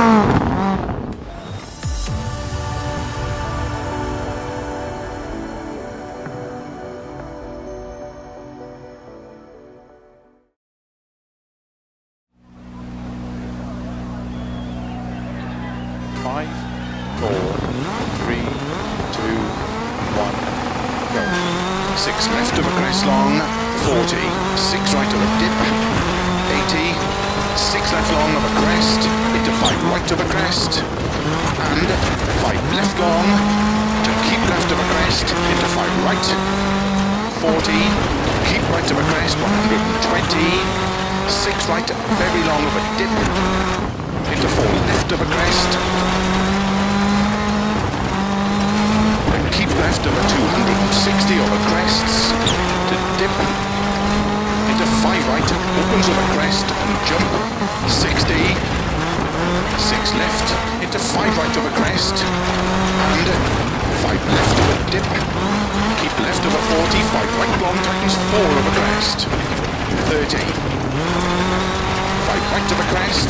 Five, four, three, two, one. Six left long, 40. Six right of a dip, 80. Six left long of a crest, into five right of a crest, and five left long, to keep left of a crest, into five right, 40. Keep right of a crest, 120. Six right, very long of a dip, into four left of a crest, and keep left of a 260 over crests to dip into five right, opens a crest and jump 60, six left. Into five right of a crest. And five left of a dip, keep left a 40, five right long tightens four of a crest, 30, five right a crest.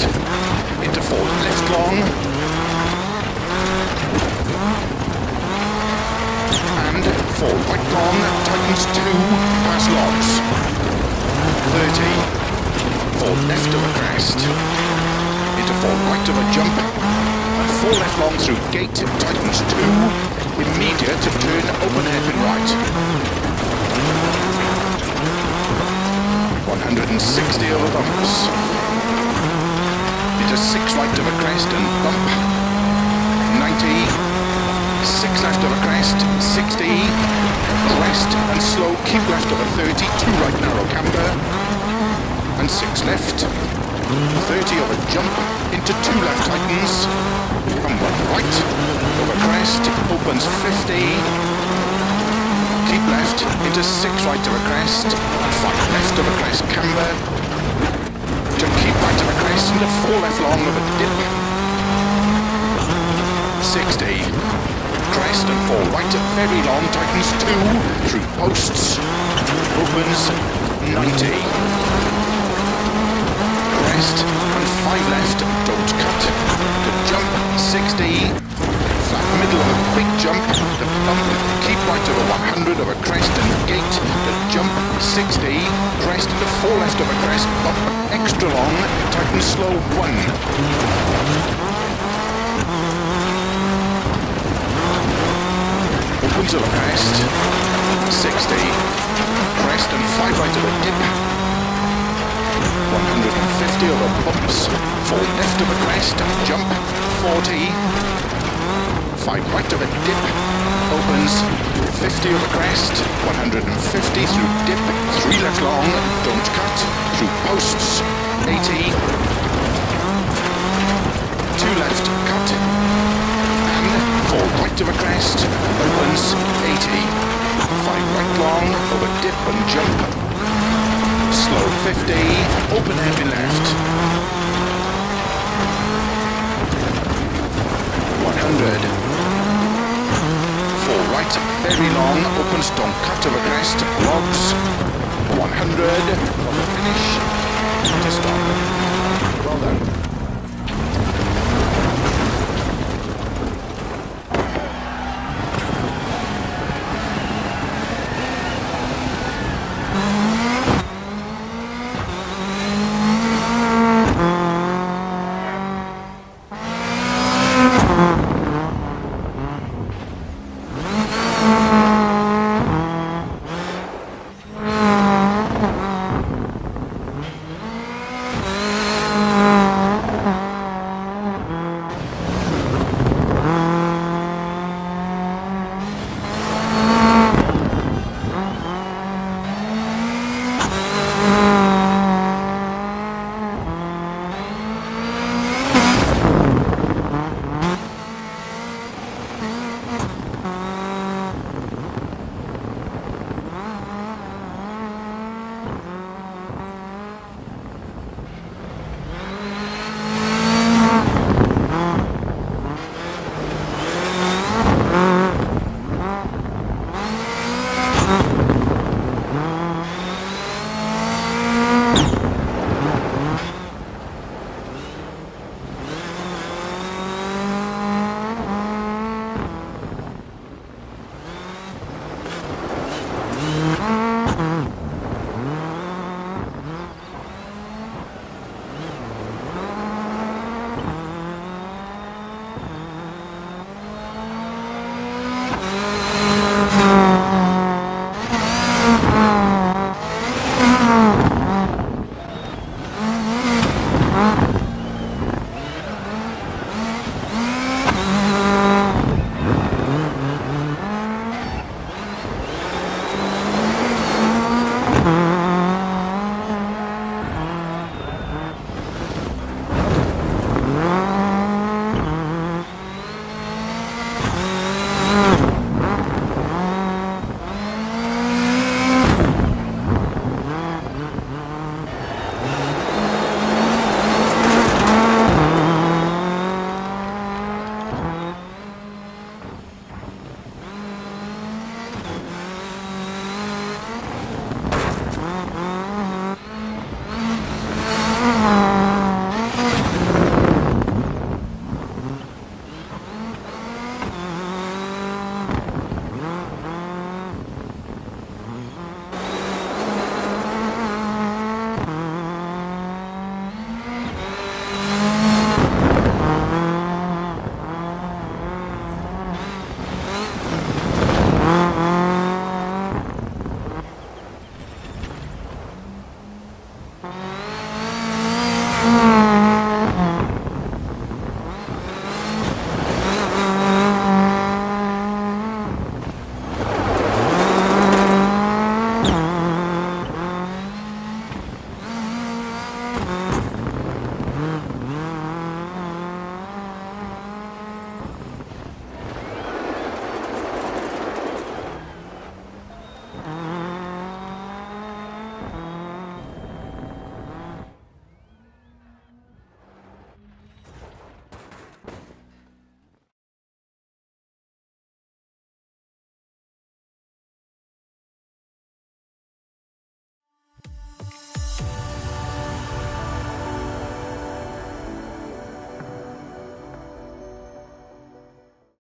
Into four left long. And four right long, tightens two, pass logs. 30, four left of a crest, into four right of a jump, and four left long through gate, tightens two, immediate to turn, open hairpin right. 160 over bumps, into six right of a crest and bump, 90, Six left of a crest, 60, crest and slow, keep left of a 30, two right narrow camber, and six left, 30 of a jump, into two left tightens, and one right. Over crest, opens 50, keep left, into six right a crest, and five left a crest camber, to keep right a crest, into four left long a dip, 60, crest and four right at very long, tightens two, through posts, opens 90. Crest and five left, don't cut, to jump 60, flat middle of a big jump, the bump, keep right over 100 of a crest and gate, the jump 60, crest to four left of a crest, bump extra long, tighten slow one. opens of a crest, 60, crest and 5 right of a dip, 150 of the bumps, 4 left of a crest, jump, 40, 5 right of a dip, opens, 50 of a crest, 150 through dip, 3 left long, don't cut, through posts, 80, 2 left, cut, Four right of a crest, opens 80. Five right long, over dip and jump. Slow 50, open heavy left. 100. Four right, very long, opens don't cut a crest, logs. 100, of the finish, stop. Well done.